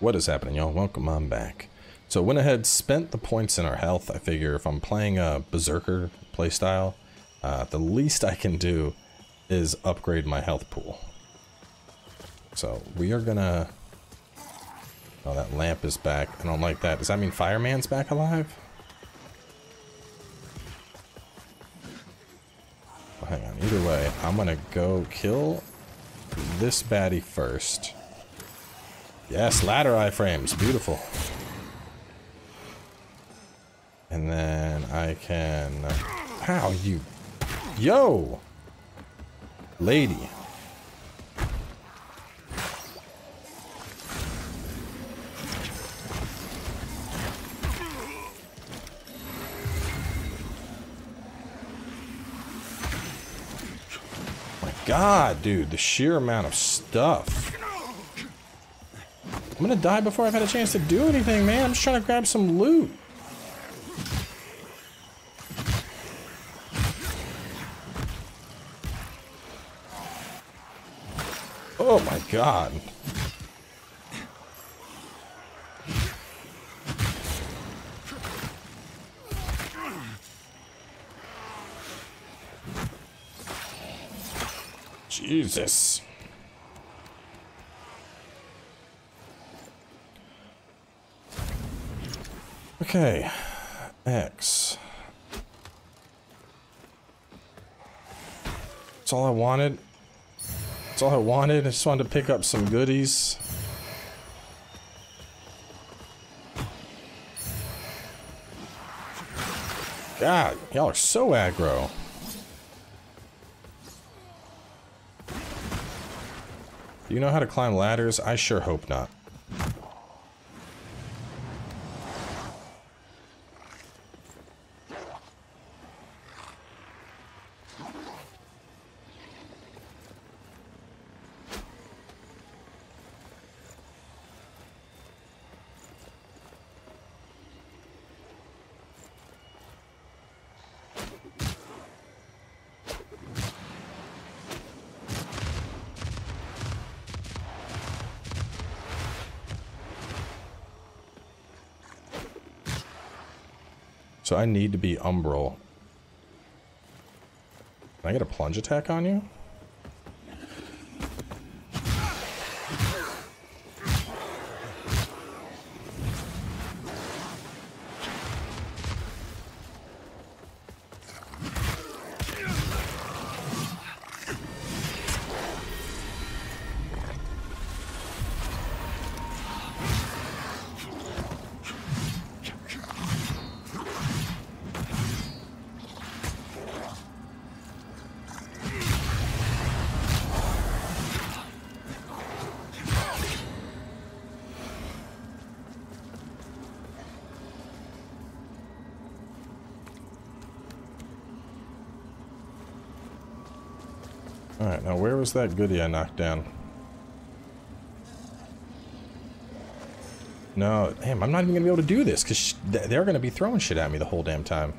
What is happening, y'all? Welcome on back. So went ahead, spent the points in our health. I figure if I'm playing a Berserker playstyle, uh, the least I can do is upgrade my health pool. So we are gonna... Oh, that lamp is back. I don't like that. Does that mean Fireman's back alive? Well, hang on. Either way, I'm gonna go kill this baddie first. Yes, ladder iframes. Beautiful. And then I can... Uh, how you... Yo! Lady. My god, dude. The sheer amount of stuff. I'm gonna die before I've had a chance to do anything, man. I'm just trying to grab some loot. Oh my god. Jesus. Okay. X. That's all I wanted. That's all I wanted. I just wanted to pick up some goodies. God, y'all are so aggro. Do you know how to climb ladders? I sure hope not. I need to be Umbral. Can I get a plunge attack on you? Alright, now where was that goodie I knocked down? No, damn, I'm not even gonna be able to do this, because they're gonna be throwing shit at me the whole damn time.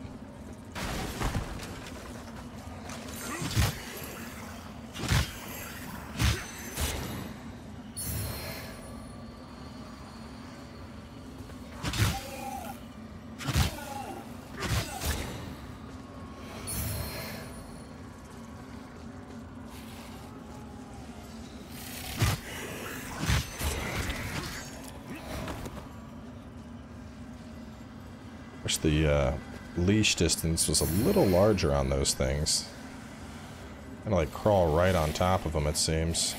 The uh, leash distance was a little larger on those things. Kind of like crawl right on top of them, it seems.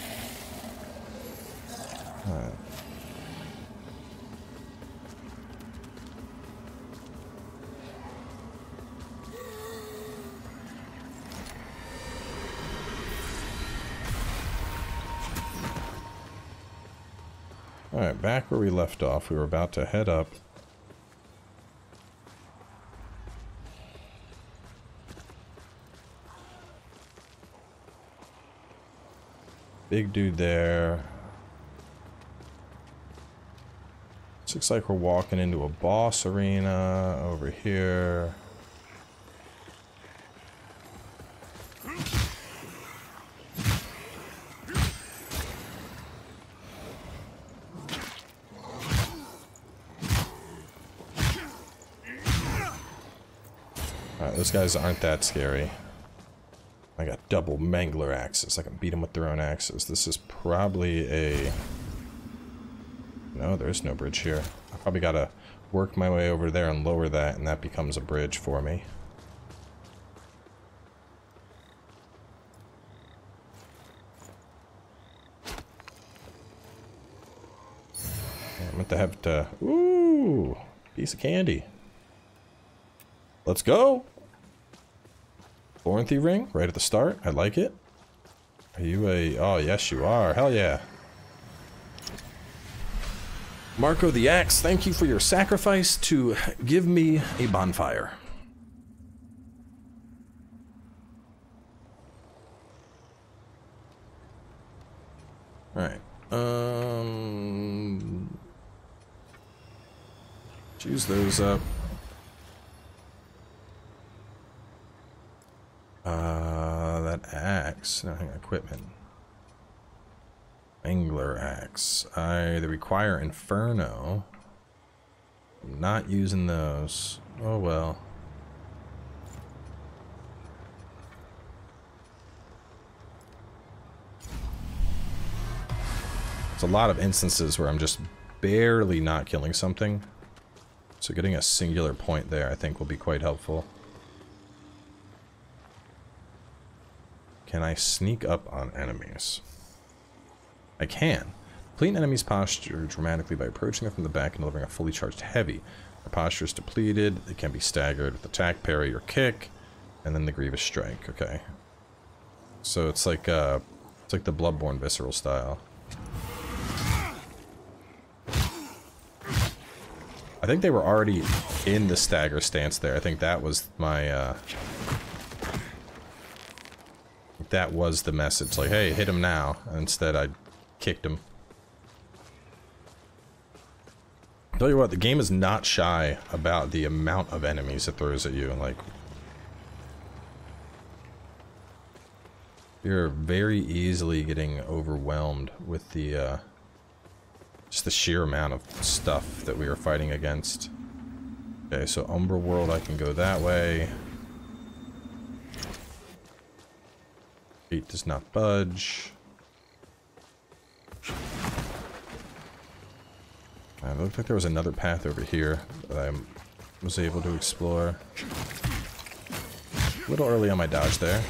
Alright, back where we left off, we were about to head up Big dude there. Looks like we're walking into a boss arena over here. Alright, those guys aren't that scary. I got double mangler axes. I can beat them with their own axes. This is probably a... No, there is no bridge here. I probably gotta work my way over there and lower that, and that becomes a bridge for me. I'm to have to... Ooh! Piece of candy. Let's go! Florenthy ring, right at the start. I like it. Are you a... Oh, yes you are. Hell yeah. Marco the Axe, thank you for your sacrifice to give me a bonfire. Alright. Um... Choose those up. Uh, that axe. No, hang on, equipment. Angler axe. I they require inferno. I'm not using those. Oh well. It's a lot of instances where I'm just barely not killing something. So getting a singular point there I think will be quite helpful. Can I sneak up on enemies? I can. Complete an enemy's posture dramatically by approaching them from the back and delivering a fully charged heavy. The posture is depleted. It can be staggered with attack, parry, or kick, and then the grievous strike. Okay. So it's like uh, it's like the Bloodborne visceral style. I think they were already in the stagger stance there. I think that was my, uh... That was the message. Like, hey, hit him now. Instead, I kicked him. Tell you what, the game is not shy about the amount of enemies it throws at you. Like, you're very easily getting overwhelmed with the, uh... Just the sheer amount of stuff that we are fighting against. Okay, so Umbra World, I can go that way. Feet does not budge. Uh, it looked like there was another path over here that I was able to explore. A little early on my dodge there.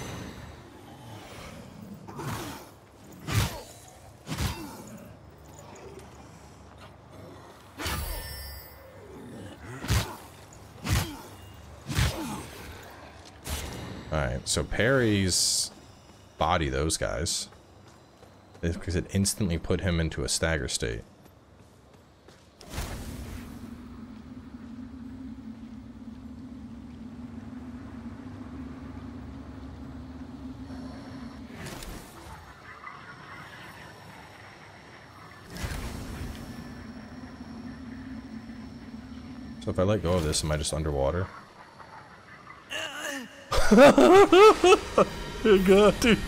Alright, so parries body those guys. Because it instantly put him into a stagger state. So if I let go of this, am I just underwater? god, dude.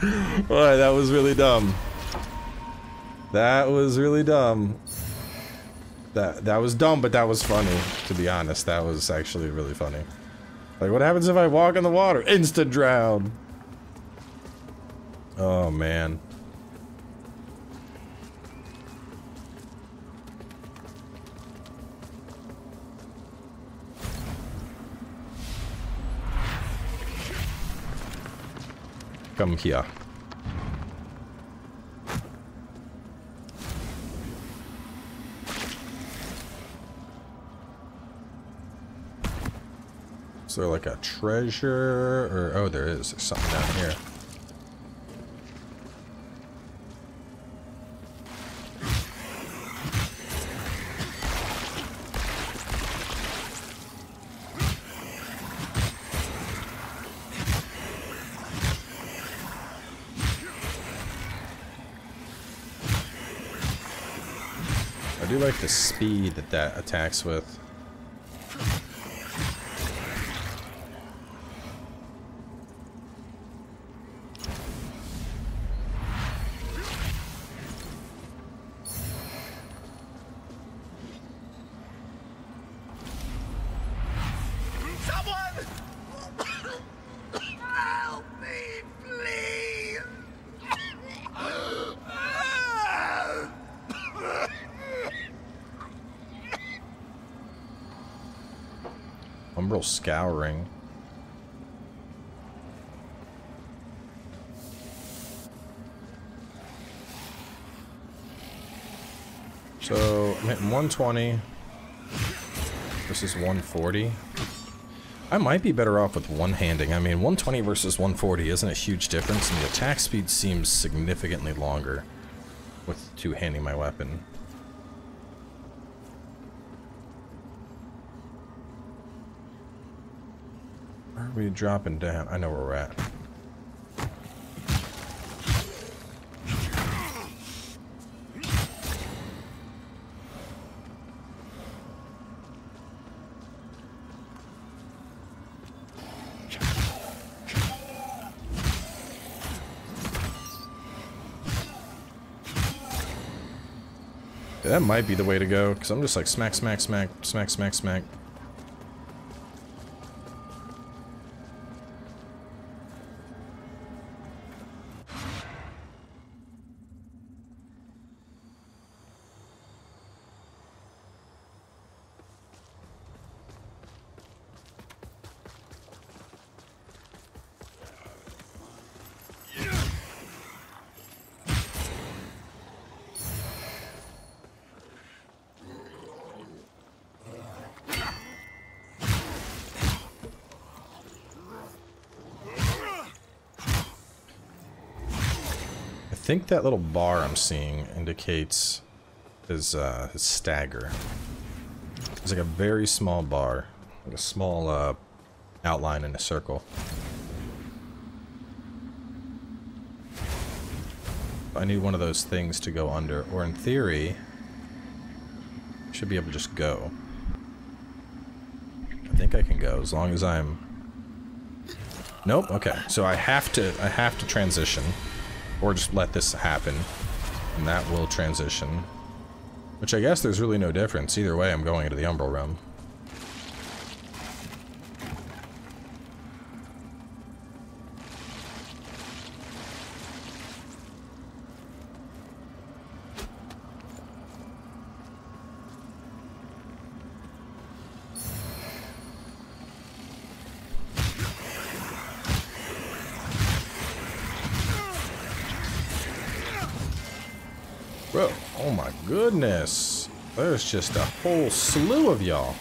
Alright, that was really dumb. That was really dumb. That that was dumb, but that was funny, to be honest. That was actually really funny. Like, what happens if I walk in the water? Instant drown! Oh, man. Come here. Is there like a treasure or oh there is there's something down here. like the speed that that attacks with. Umbral Scouring. So, I'm hitting 120. This is 140. I might be better off with one-handing. I mean, 120 versus 140 isn't a huge difference, and the attack speed seems significantly longer with two-handing my weapon. Are we dropping down? I know where we're at. That might be the way to go, because I'm just like smack, smack, smack, smack, smack, smack. Think that little bar I'm seeing indicates his, uh, his stagger. It's like a very small bar. Like a small uh, outline in a circle. I need one of those things to go under, or in theory, should be able to just go. I think I can go as long as I'm. Nope. Okay. So I have to. I have to transition. Or just let this happen. And that will transition. Which I guess there's really no difference. Either way, I'm going into the Umbral Realm. Bro, oh my goodness. There's just a whole slew of y'all.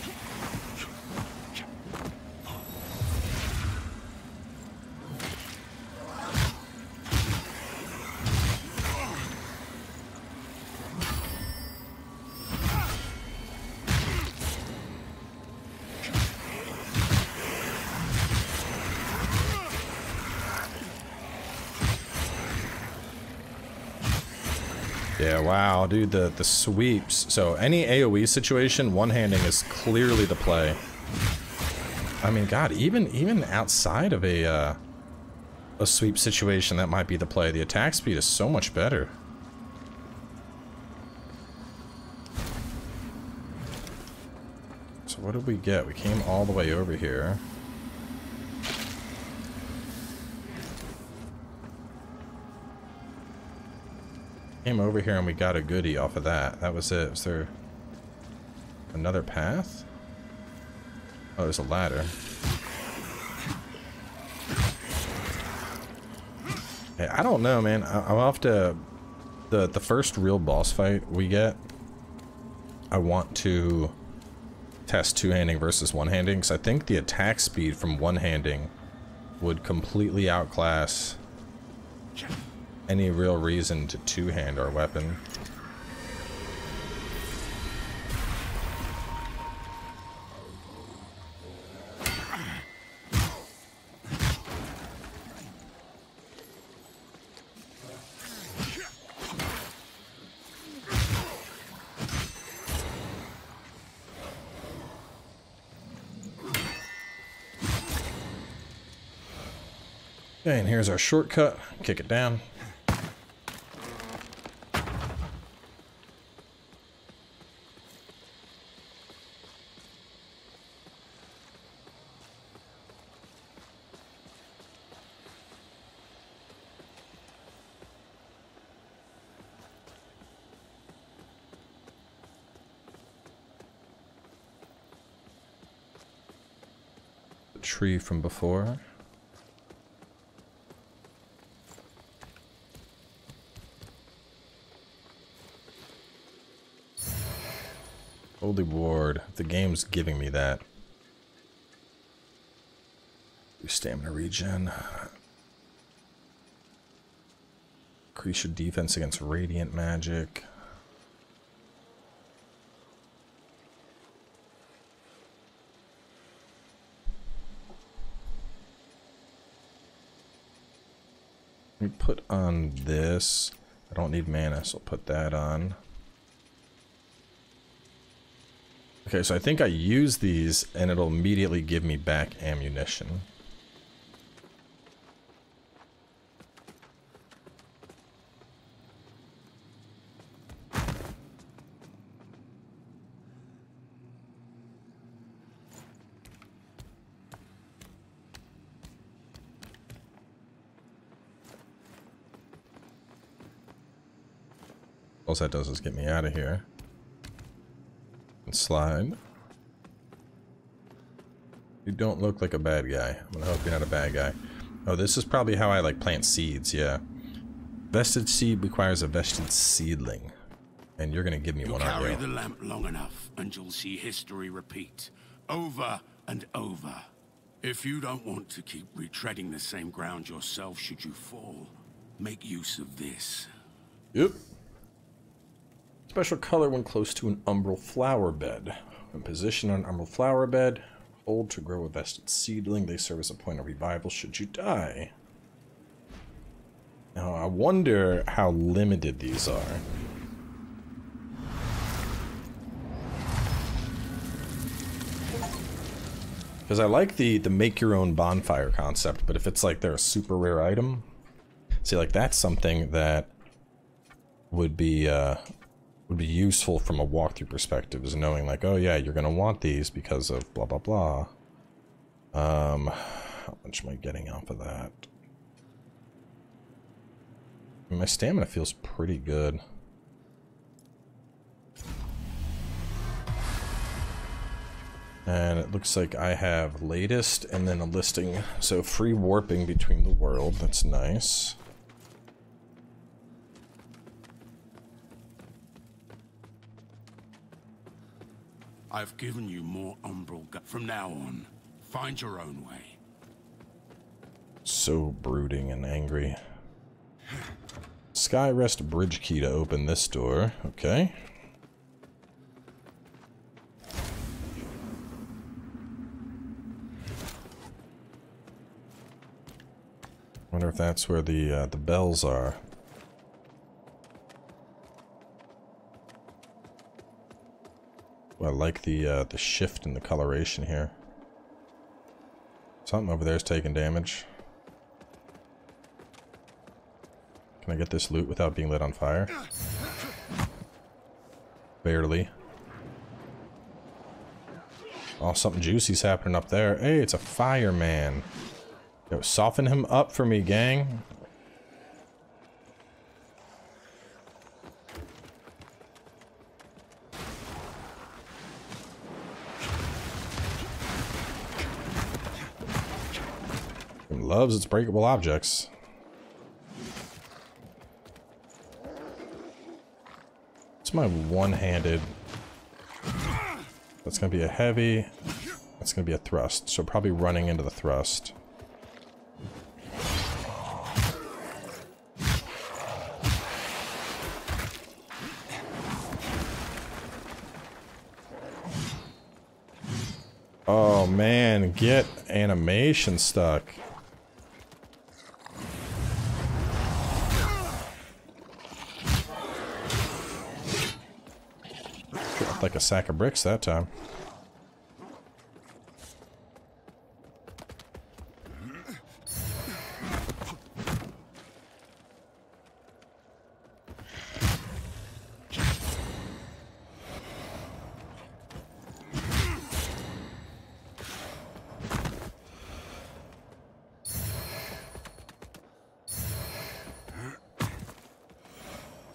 Wow, dude, the, the sweeps. So any AoE situation, one-handing is clearly the play. I mean, God, even even outside of a uh, a sweep situation, that might be the play. The attack speed is so much better. So what did we get? We came all the way over here. Came over here and we got a goodie off of that. That was it. Was there another path? Oh, there's a ladder. I don't know, man. I I'll have to... The, the first real boss fight we get, I want to test two-handing versus one-handing, because I think the attack speed from one-handing would completely outclass any real reason to two-hand our weapon. Okay, and here's our shortcut. Kick it down. Tree from before. Holy Ward, the game's giving me that. Do stamina regen. Increase your defense against radiant magic. Let me put on this. I don't need mana, so I'll put that on. Okay, so I think I use these and it'll immediately give me back ammunition. That does is get me out of here. And slide. You don't look like a bad guy. I'm gonna hope you're not a bad guy. Oh, this is probably how I like plant seeds, yeah. Vestige seed requires a vestige seedling. And you're gonna give me You'll one, carry the lamp long enough, and you'll see history repeat. Over and over. If you don't want to keep retreading the same ground yourself should you fall, make use of this. Yep. Special color when close to an umbral flower bed. When positioned on an umbral flower bed, hold to grow a vestige seedling. They serve as a point of revival should you die. Now, I wonder how limited these are. Because I like the, the make your own bonfire concept, but if it's like they're a super rare item, see, like that's something that would be uh, would be useful from a walkthrough perspective is knowing like, oh yeah, you're gonna want these because of blah blah blah. Um, how much am I getting off of that? My stamina feels pretty good. And it looks like I have latest and then a listing. So free warping between the world. That's nice. I've given you more umbral From now on, find your own way. So brooding and angry. Skyrest bridge key to open this door. Okay. Wonder if that's where the uh, the bells are. I like the uh, the shift in the coloration here. Something over there is taking damage. Can I get this loot without being lit on fire? Barely. Oh, something juicy's happening up there. Hey, it's a fireman. Yo, soften him up for me, gang. Loves its breakable objects. It's my one-handed. That's gonna be a heavy. That's gonna be a thrust. So probably running into the thrust. Oh man, get animation stuck. Like a sack of bricks that time.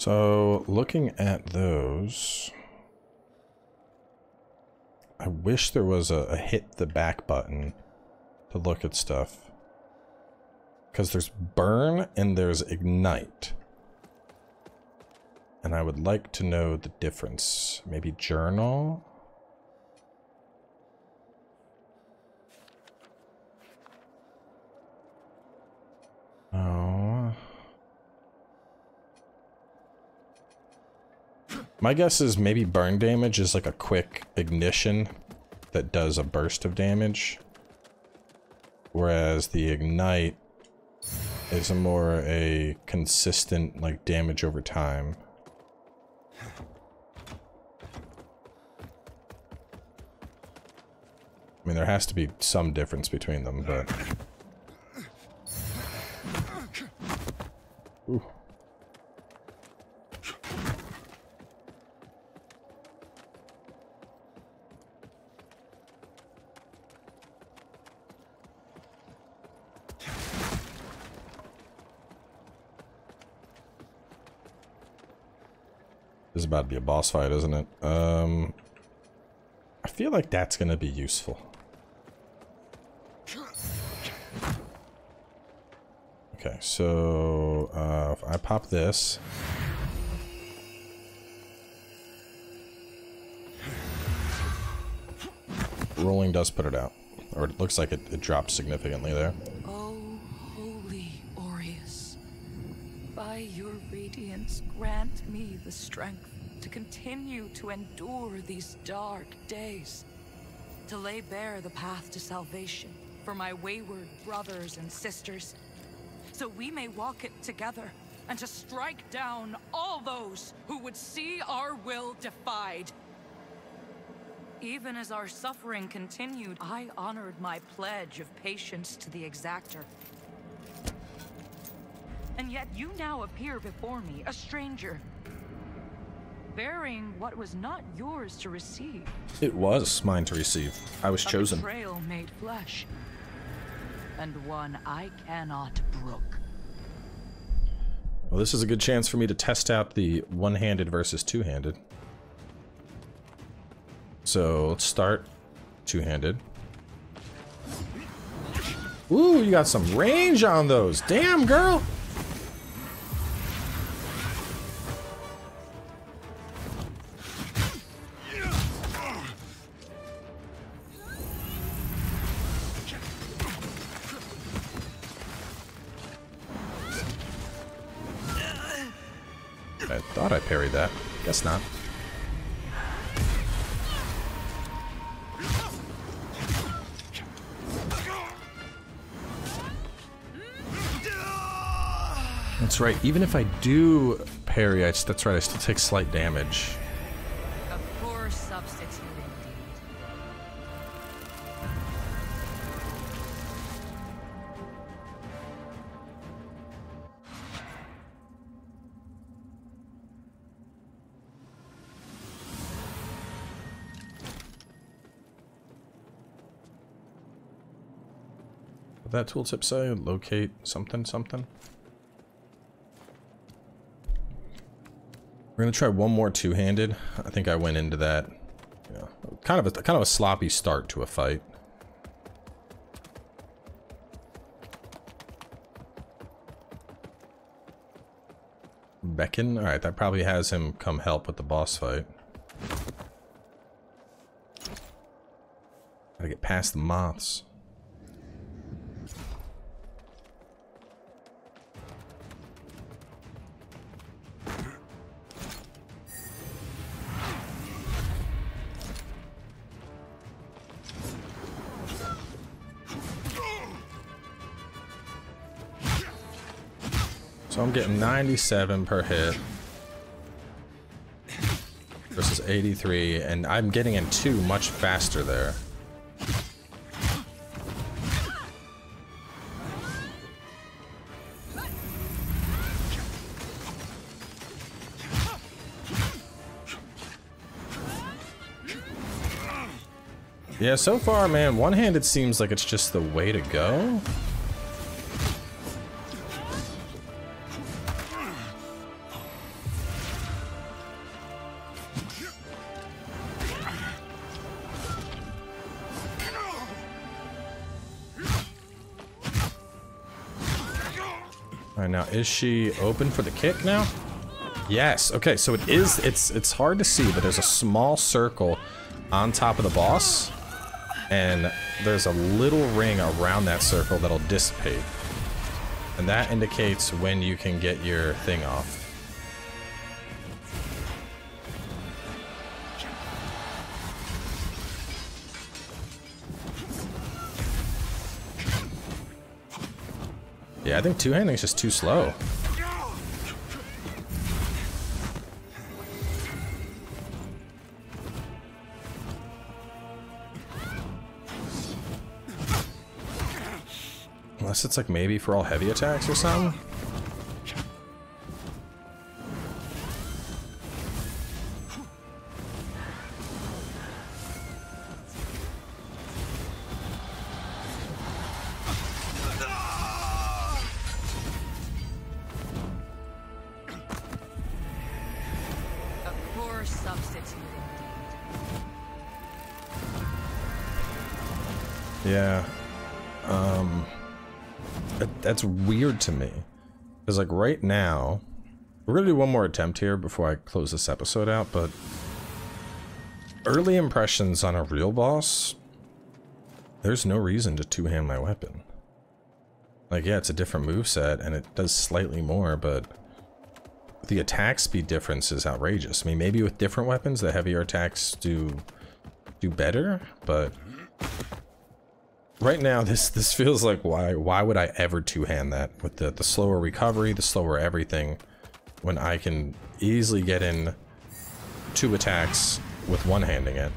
So, looking at those, I wish there was a, a hit the back button to look at stuff. Because there's burn and there's ignite. And I would like to know the difference. Maybe journal? Oh. My guess is maybe burn damage is like a quick ignition that does a burst of damage. Whereas the ignite is more a consistent like damage over time. I mean, there has to be some difference between them, but... Ooh. This is about to be a boss fight, isn't it? Um, I feel like that's going to be useful. Okay, so uh, if I pop this... Rolling does put it out. Or it looks like it, it significantly there. Strength to continue to endure these dark days, to lay bare the path to salvation for my wayward brothers and sisters, so we may walk it together and to strike down all those who would see our will defied. Even as our suffering continued, I honored my pledge of patience to the exactor. And yet you now appear before me, a stranger, bearing what was not yours to receive. It was mine to receive. I was A chosen. betrayal made flesh, and one I cannot brook. Well, this is a good chance for me to test out the one-handed versus two-handed. So let's start two-handed. Ooh, you got some range on those. Damn, girl. That's right. Even if I do parry, I, that's right. I still take slight damage. A poor substitute indeed. That tooltip say? Locate something, something? We're gonna try one more two-handed. I think I went into that, you know, kind of a kind of a sloppy start to a fight. Beckon? Alright, that probably has him come help with the boss fight. Gotta get past the moths. Getting 97 per hit versus 83, and I'm getting in two much faster there. Yeah, so far, man, one-handed seems like it's just the way to go. Alright, now is she open for the kick now? Yes. Okay, so it is it's it's hard to see, but there's a small circle on top of the boss. And there's a little ring around that circle that'll dissipate. And that indicates when you can get your thing off. I think two-handing is just too slow. Unless it's like maybe for all heavy attacks or something. That's weird to me. Because, like, right now, we're going to do one more attempt here before I close this episode out, but early impressions on a real boss, there's no reason to two-hand my weapon. Like, yeah, it's a different move set, and it does slightly more, but the attack speed difference is outrageous. I mean, maybe with different weapons, the heavier attacks do do better, but right now this this feels like why why would I ever two-hand that with the the slower recovery, the slower everything when I can easily get in two attacks with one-handing it.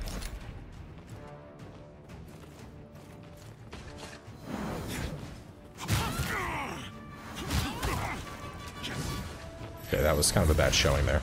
Okay, that was kind of a bad showing there.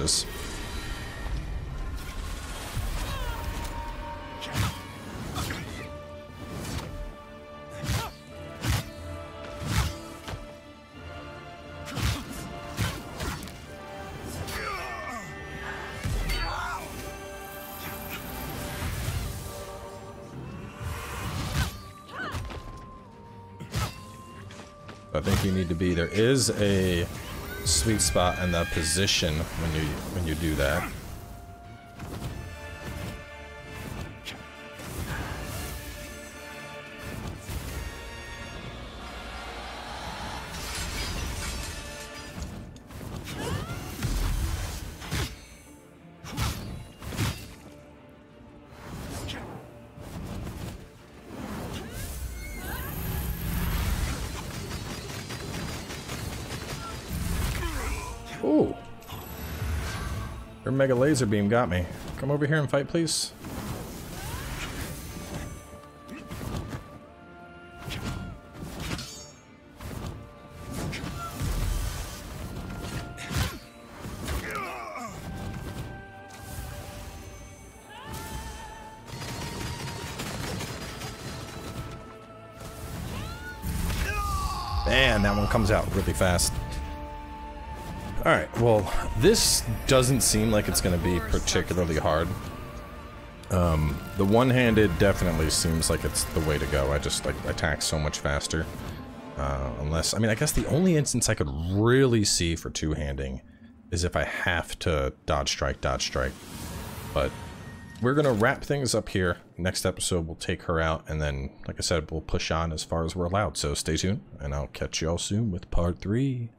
I think you need to be there is a sweet spot and the position when you when you do that. Laser beam got me. Come over here and fight, please. Man, that one comes out really fast. Alright, well, this doesn't seem like it's going to be particularly hard. Um, the one-handed definitely seems like it's the way to go. I just, like, attack so much faster. Uh, unless, I mean, I guess the only instance I could really see for two-handing is if I have to dodge strike, dodge strike. But we're going to wrap things up here. Next episode, we'll take her out, and then, like I said, we'll push on as far as we're allowed. So stay tuned, and I'll catch you all soon with part three.